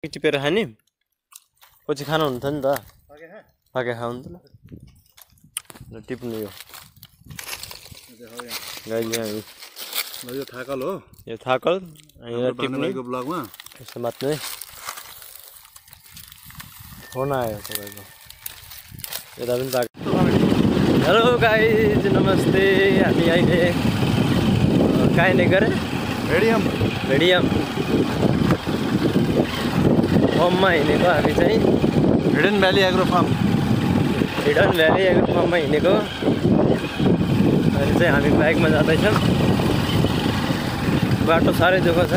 टिपेर खाने? पछि खानुहुन्छ नि त। पाके खानु त ल। टिप्नु यो। यो थाकल हो। यो थाकल। ब्लगमा। यसो मात्रै। फोन आयो तपाईँको। यता पनि पाएको हेलो गाइज नमस्ते। हामी अहिले कहाँ नै गरे। रेडियम। भेडियम फर्ममा हिँडेको हामी चाहिँ। Hidden Valley Agro Farm. Hidden Valley Agro फर्ममा हिँडेको। अहिले चाहिँ हामी बाइकमा जाँदैछौँ। बाटो साह्रै दुःख छ।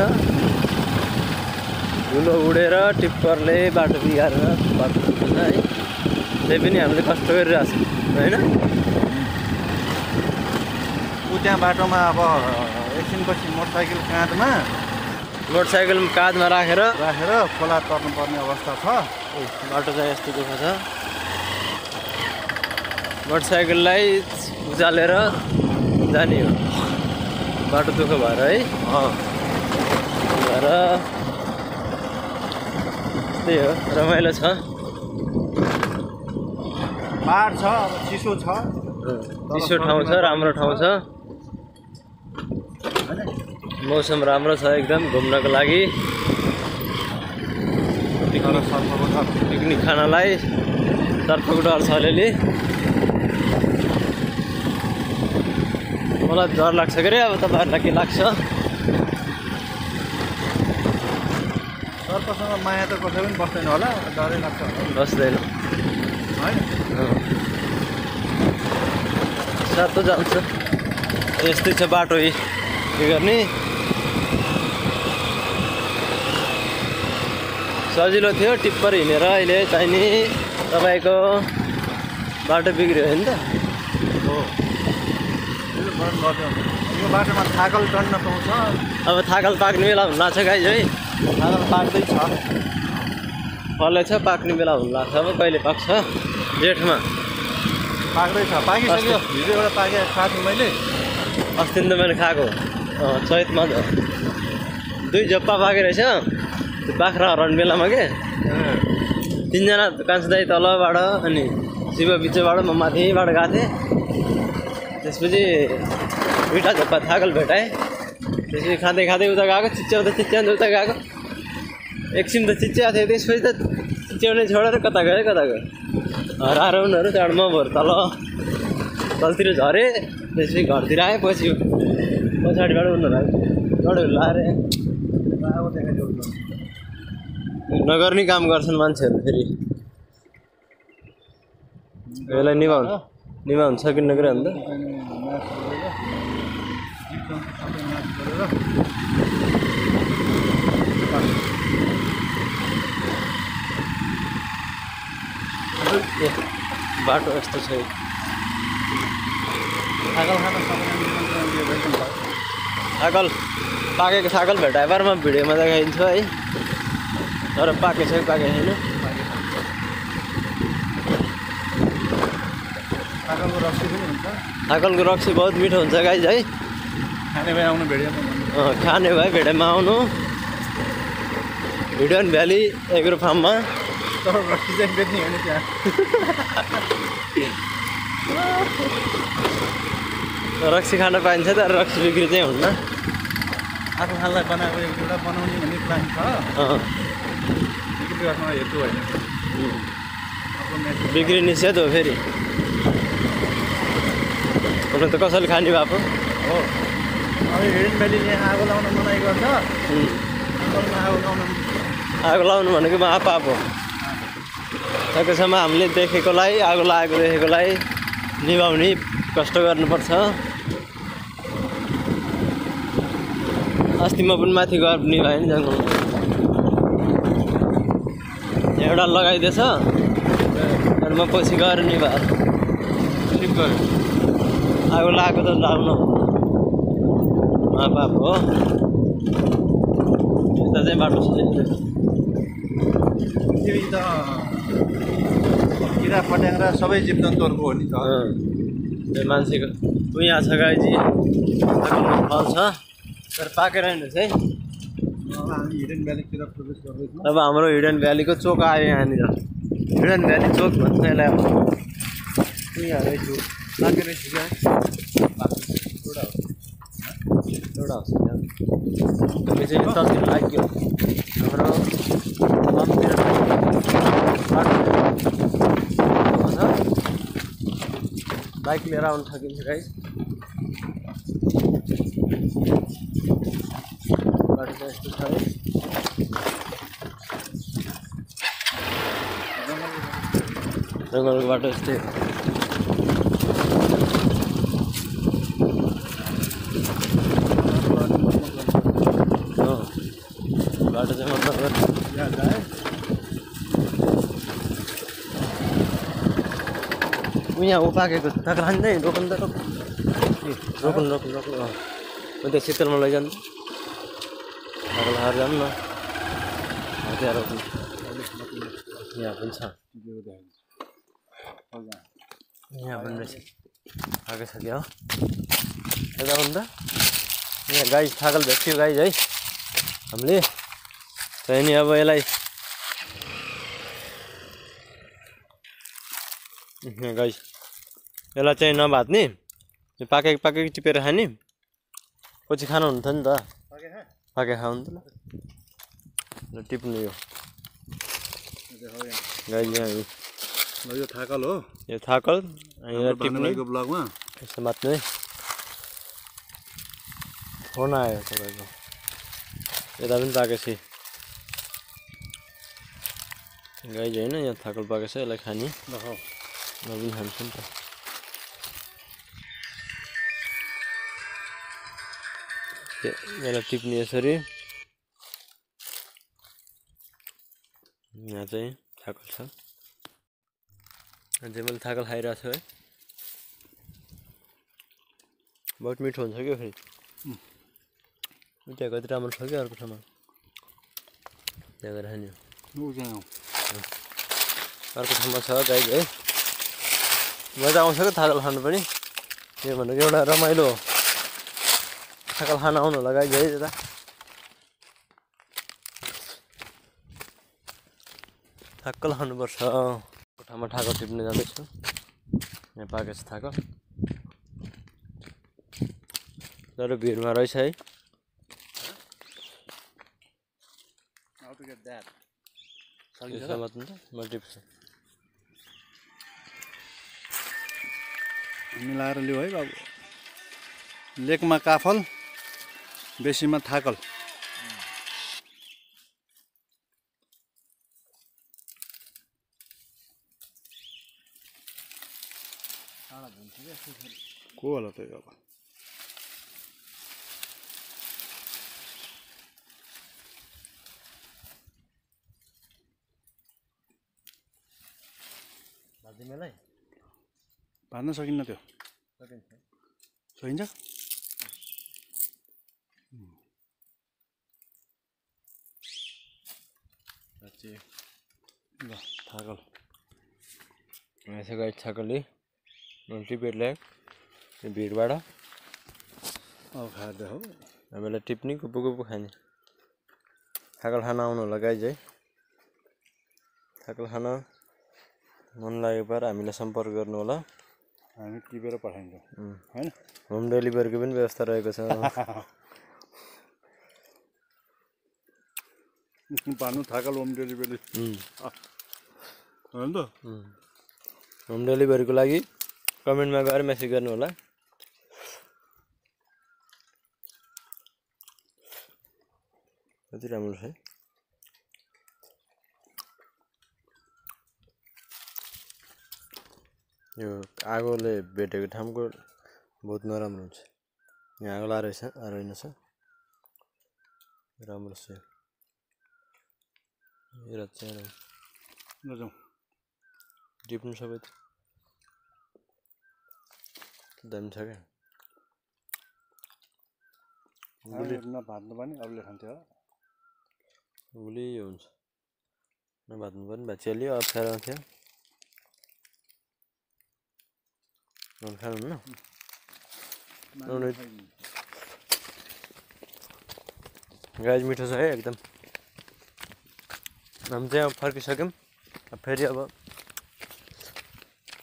धुलो उडेर टिप्परले बाटो बिगारेर बाटो पुग्दैन है। त्यही पनि हामीले कष्ट गरिरहेको छ होइन? ऊ त्यहाँ बाटोमा अब एकछिनपछि मोटरसाइकल काँधमा मोटरसाइकल काँधमा राखेर राखेर खोला तर्नुपर्ने अवस्था छ। बाटो चाहिँ यस्तो दुःख छ। मोटरसाइकललाई उचालेर जाने हो। बाटो दुःख भएर है। भएर त्यही हो रमाइलो छ। पाहाड छ अब चिसो छ। चिसो ठाउँ छ राम्रो ठाउँ छ। मौसम राम्रो छ एकदम घुम्नको लागि। पिकनिक खानलाई सर्पको डर छ अलिअलि। मलाई डर लाग्छ के अरे अब तपाईँहरूलाई के लाग्छ? सर्पसँग माया त कसै पनि बस्दैन होला डरै लाग्छ होला। बस्दैन। होइन? सातो जान्छ। यस्तै छ बाटो यी। के गर्ने? सजिलो थियो टिप्पर हिँडेर अहिले चाहिँ नि तपाईँको बाटो बिग्रियो नि त। यो बाटोमा थाकल टन्न पाउँछ अब थाकल पाक्ने बेला हुनु लाग्छ गाई है थाकल पाक्दैछ फल्दैछ पाक्ने बेला हुनु लाग्छ। अब कहिले पाक्छ? जेठमा। पाक्दैछ पाकिसक्यो हिजो एउटा पाकेँ खाएको। मैले अस्ति त। मैले खाएको चैतमा दुई झप्पा पाके रहेछ। त्यो बाख्रा हराउने बेलामा के तिनजना दाई तलबाट अनि शिव बिचबाट म माथिबाट गएको थिएँ त्यसपछि दुइटा झप्पा थाकल भेटाएँ त्यसपछि खाँदै खाँदै उता गएको चिच्याउँदा चिच्याउँदा उता गएको एकछिन त चिच्याएको थियो त्यसपछि त चिच्याउने छोडेर कता गयो कता गयो हराएर उनीहरू त्यहाँबाट म भएर तल तलतिर झरेँ त्यसपछि घरतिर आएँ पछि पछाडिबाट उनीहरू डढेर लाएर। नगर्ने काम गर्छन् मान्छेहरू फेरि। यसलाई निभाउनु निभाउनु सकिन्न कुरा अन्त? बाटो यस्तो छ। छागल पाकेको छागल भेटाए बारमा भिडियोमा देखाइन्छ है। तर पाकेको छ कि पाकेको छैन। थाकलको रक्सी पनि हुन्छ। छागलको रक्सी बहुत मिठो हुन्छ गाइज है। खाने भए आउनु अँ, खाने भए भेडामा आउनु। भिडियन भ्याली एग्रो फार्ममा तर रक्सी चाहिँ बेच्ने त्यहाँ। रक्सी खान पाइन्छ तर रक्सी बिक्री चाहिँ हुन्न। आफू खानलाई बनाएको एक दुईवटा बनाउने भन्ने प्लान छ। बिक्री निषेध हो फेरि। हुन त कसैले खाने भए पो हो। अब आगो लाउन मनाइ गर्छ। आगो लाउन आगो लाउनु भनेको महापाप हो सकेसम्म हामीले देखेकोलाई आगो लागेको देखेकोलाई निभाउने कष्ट गर्नुपर्छ। अस्ति म पनि माथि गएर निभाएँ नि जङ्गलमा। एउटा लगाइदिएछ। अनि म पछि गएर निभाएँ ठिक गऱ्यो आगो लागेको त लाउनु। महापाप हो। यता चाहिँ बाटो त किरा फट्याङ्ग्रा सबै जीवजन्तुहरूको हो नि त। मान्छेको यहाँ छ गाईजी। फल छ। तर पाकेर रहेनछ है अब हाम्रो हिडन भ्यालीको चोक आयो यहाँनिर। हिडन भ्याली चोक भन्छ यसलाई एउटा हामी चाहिँ लाग्यो हाम्रो। बाइक लिएर आउनु सकिन्छ गाइस बाटो चाहिँ यस्तो छ है जङ्गलको बाटो यस्तै हो। अँ। बाटो चाहिँ मतलब यहाँ जाए ऊ यहाँ ऊ पाकेको काँक्रा खाँदै रोक्नु त रोक्नु ए, रोक्नु रोक्नु रोक्नु अँ म त्यो शीतलमा लैजानु काँक्रा खाएर जानु न अँ, त्यहाँ रोक्नु यहाँ पनि छ यहाँ पनि रहेछ आएको छ क्या हो यता पनि त यहाँ गाई छागल भेट्यो गाई है हामीले चाहिँ नि अब यसलाई यहाँ गाई यसलाई चाहिँ नभात्ने यो पाकेको पाकेको टिपेर खाने पछि खानु हुन्थ्यो नि त पाके खानु त ल टिप्नु यो गाई यहाँ यो- थाकल हो। यो थाकल भानुभाइको ब्लगमा। यसो फोन आयो तपाईँको। यता पनि पाएको छ गाई होइन यहाँ थाकल पाएको छ यसलाई खाने। पनि खान्छु नि त। यसलाई टिप्ने यसरी। यहाँ चाहिँ थाकल छ। अझै मैले थाकल खाइरहेको छु है। बहुत मिठो हुन्छ क्या फेरि। त्यहाँ कति राम्रो छ क्या अर्को ठाउँमा त्यहाँ गएर खाने। अर्को ठाउँमा छ गाई है। मजा आउँछ क्या थाकल खानु पनि। यो भनेको एउटा रमाइलो हो। थाकल खान आउनु होला गाई है यता। थाकल खानुपर्छ। अर्को ठाउँमा ठाकल टिप्न जाँदैछु यहाँ पाएको छ थाकल तर भिडमा रहेछ है म टिप्छु मिलाएर लिऊ है बाबु लेकमा काफल बेसीमा थाकल को होला त यो अब भाजिमेलाई भान्न सकिन्न त्यो सकिन्छ ल थाकल यसो गाई छाकलले टिपेर त्यो भिडबाट अब खाएर हो। हामीलाई टिप्ने गुपु गुपु खाने। थाकल खान आउनु होला गाई है थाकल खान मन लागेको पार हामीलाई सम्पर्क गर्नु होला हामी टिपेर पठाइन्छौँ. होइन होम डेलिभरीको पनि व्यवस्था रहेको छ पार्नु थाकल होम डेलिभरी. होइन त. होम डेलिभरीको लागि कमेन्टमा गएर मेसेज गर्नु होला। कति राम्रो छ यो आगोले भेटेको ठाउँको बहुत नराम्रो हुन्छ। यहाँ आगो लाएर रहेछ रहेनछ राम्रो छ। यो। रात चाहिँ टिप्नु सबै दामी छ क्या। गुली भात्नु पनि अरूले खान्थ्यो गुलियो हुन्छ। नभात्नु पनि भात चल्यो अप्ठ्यारो थियो नन खानुहुन्न नुन गाइज मिठो छ है एकदम। हामी चाहिँ अब फर्किसक्यौँ। फेरि अब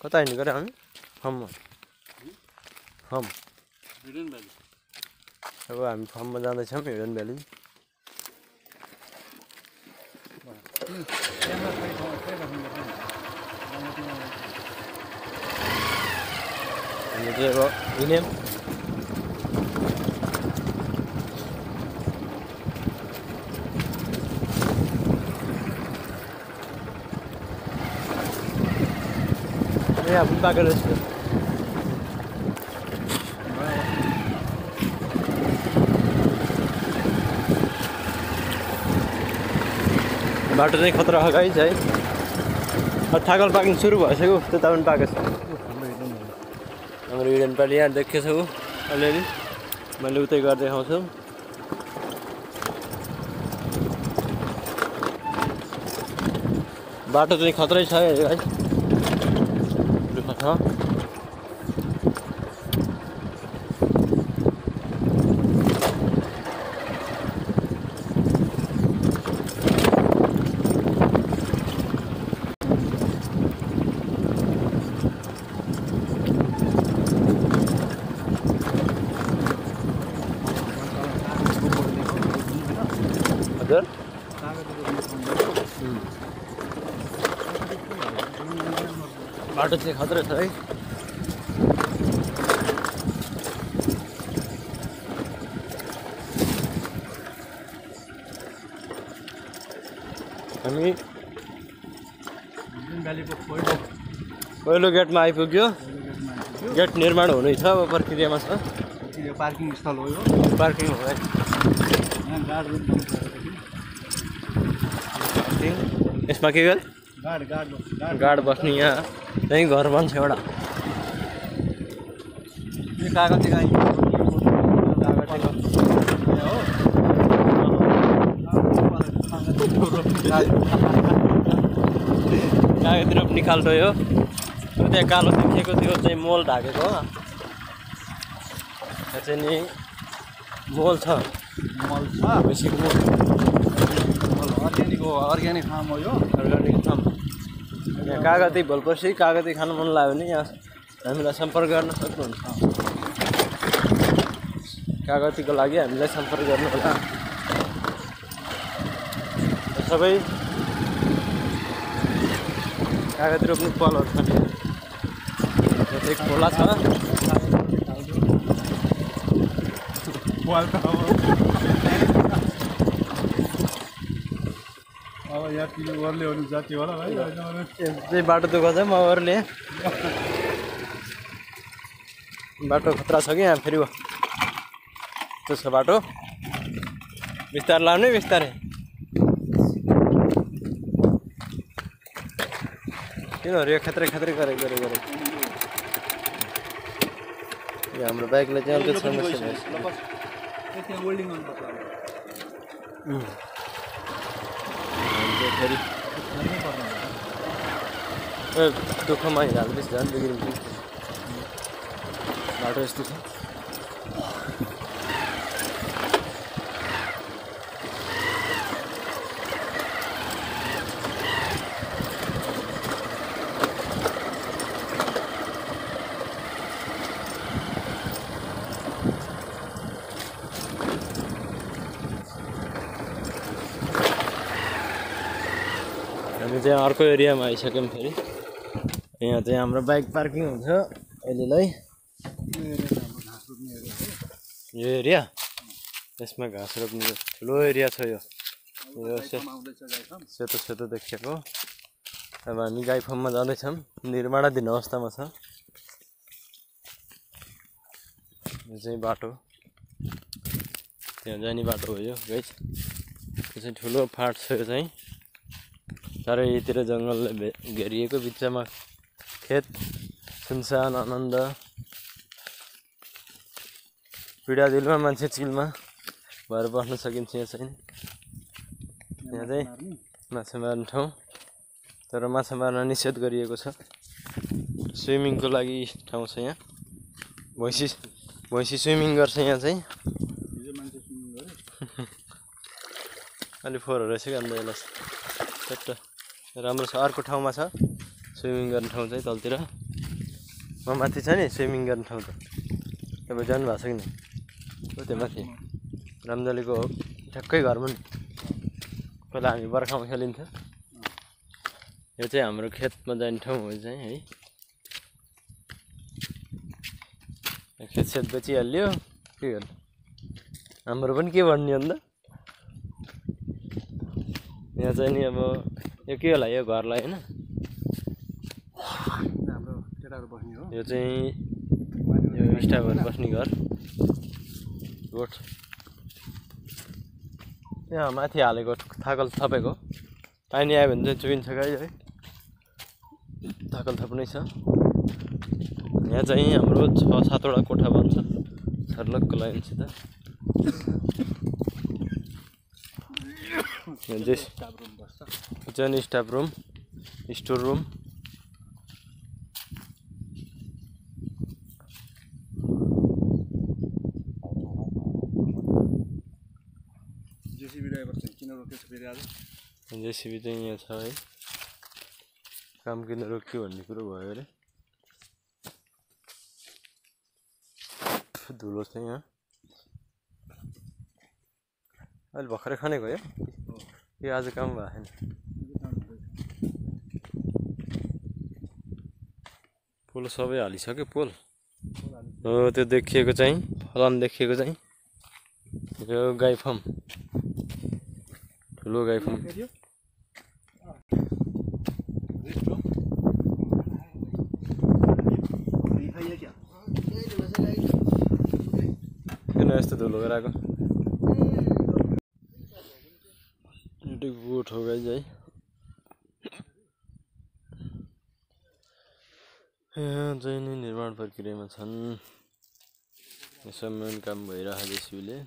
कता हिँड्नु गऱ्यो हामी? फर्ममा फर्म अब हामी फर्ममा जाँदैछौँ हिडन भ्याली हामी चाहिँ अब हिँड्यौँ ए आपण पाकड असतो बाटो चाहिँ खतरा गाइज है थाकल पार्किङ सुरु भइसक्यो त्यता पनि पाएको छ हाम्रो हिडन पालि यहाँ देखेको छु अलिअलि मैले उतै गरेर देखाउँछु बाटो चाहिँ खत्रै छ है दुःख छ हजुर बाटो चाहिँ खतरा छ है हामी गालीको पहिलो पहिलो गेटमा आइपुग्यो गेट निर्माण हुँदैछ अब प्रक्रियामा छ यो पार्किङ स्थल हो यो पार्किङ हो है यहाँ गार्ड रुम पार्किङ यसमा के गर्यो गार्ड गार्ड गार्ड गार्ड बस्ने यहाँ त्यहीँ घर बन्छ एउटा। कागती रोप्ने खाल्टो यो त्यो त्यहाँ कालो देखिएको त्यो चाहिँ मोल ढाकेको हो। त्यहाँ चाहिँ नि मोल छ। मल छ। बेसी मोल अर्ग्यानिक हो अर्ग्यानिक फार्म हो यो। Organic farm. यहाँ कागती भोलपर्सि कागती खानु मन लाग्यो भने यहाँ हामीलाई सम्पर्क गर्न सक्नुहुन्छ। कागतीको लागि हामीलाई सम्पर्क गर्नु होला सबै कागती रोप्ने पलहरू छ नि। यहाँ चाहिँ खोला छ। वाल त अब अब यहाँ पिलो ओर्ले ओर्ले जाति होला है यो चाहिँ बाटो दुःख छ म अरूले बाटो खतरा छ कि यहाँ फेरि त्यो छ बाटो। बिस्तारै लाउने बिस्तारै। किनहरू यो खत्रै खत्रै गरे गरे गरे। यो हाम्रो बाइकलाई चाहिँ अलिकति समस्या चाहिँ फेरि ए दुःखमा हिँडिहाल्दैछ झन् बिग्रिन्छ बाटो यस्तो छ हामी चाहिँ अर्को एरियामा आइसक्यौँ फेरि। यहाँ चाहिँ हाम्रो बाइक पार्किङ हुन्छ अहिलेलाई। यो एरिया? यसमा घाँस रोप्ने ठुलो एरिया छ यो। गाई सेतो सेतो देखिएको। अब हामी गाई फार्ममा जाँदैछौँ निर्माणाधीन अवस्थामा छ। यो चाहिँ बाटो। त्यहाँ जाने बाटो हो यो गाइस यो चाहिँ ठुलो फाँट छ यो चाहिँ। चारैतिर जङ्गलले भे घेरिएको बिचमा खेत सुनसान आनन्द पीडा दिलमा मान्छे चिलमा भएर बस्न सकिन्छ यहाँ चाहिँ यहाँ चाहिँ माछा मार्ने ठाउँ तर माछा मार्न निषेध गरिएको छ। स्विमिङको लागि ठाउँ छ यहाँ। भैँसी भैँसी स्विमिङ गर्छ यहाँ चाहिँ। अलिक फोहोर रहेछ कि अन्त यसलाई। चट्ट राम्रो छ। अर्को ठाउँमा छ। स्विमिङ गर्ने ठाउँ चाहिँ तलतिर। म माथि छ नि स्विमिङ गर्ने ठाउँ त। तपाईँ जानुभएको छ कि हो त्यो माथि। रामदलीको हो। ठ्याक्कै घरमा नि। पहिला हामी बर्खामा खेलिन्थ्यो। यो चाहिँ हाम्रो खेतमा जाने ठाउँ हो चाहिँ है। खेत सेत बेचिहाल्यो। के गर्नु? हाम्रो पनि के भन्ने अन्त? यहाँ चाहिँ नि अब यो के होला यो घरलाई होइन? हाम्रो केटाहरू बस्ने हो। यो चाहिँ यो स्टाफहरू बस्ने घर। गोठ। यहाँ माथि हालेको थाकल थपेको। पानी आयो भने चाहिँ चुइन्छ गाई है। थाकल थप्नै छ। यहाँ चाहिँ हाम्रो छ सातवटा कोठा बन्छ छर्लकको लाइनसित यहाँ चाहिँ स्टाफ रुम बस्छ यो चाहिँ नि staff room store room JCB driver चाहिँ किन रोकेछ फेरि आज जेसिबी चाहिँ यहाँ छ है काम किन रोक्यो भन्ने कुरो भयो अरे। धुलो छ यहाँ। अहिले भर्खरै खनेको हो यो आज काम भएको छैन पोल सबै हालिसक्यो पोल हो त्यो देखिएको चाहिँ फलाम देखिएको चाहिँ। यो गाई ठुलो गाई किन यस्तो धुलो गराएको। एउटा गोठ हो गाई यहाँ चाहिँ नि निर्माण प्रक्रियामा छन्। यसो मेन काम भइरहेको जेसिबीले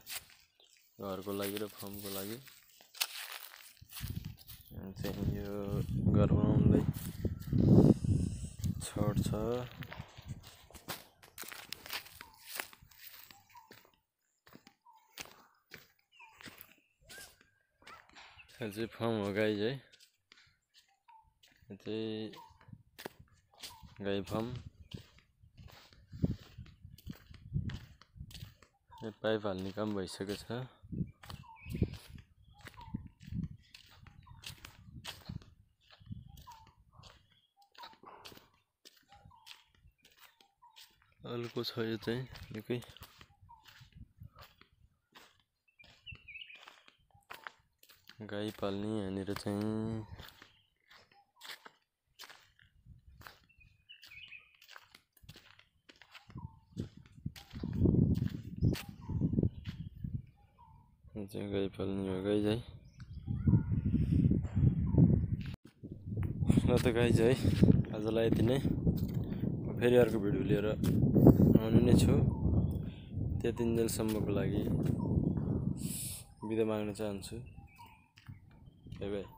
घरको लागि र फर्मको लागि। चाहिँ यो घर बनाउनुलाई छड छ यो चाहिँ फार्म हो गाई है यो चाहिँ गाई फार्म यो पाइप हाल्ने काम भइसकेको छ हल्को छ यो चाहिँ निकै गाई पाल्ने यहाँनिर चाहिँ गाई पाल्ने हो गाई चाहिँ। ल त गाई चाहिँ आजलाई यति नै। फेरि अर्को भिडियो लिएर आउने नै छु। त्यति दिनसम्मको लागि बिदा माग्न चाहन्छु। bay bay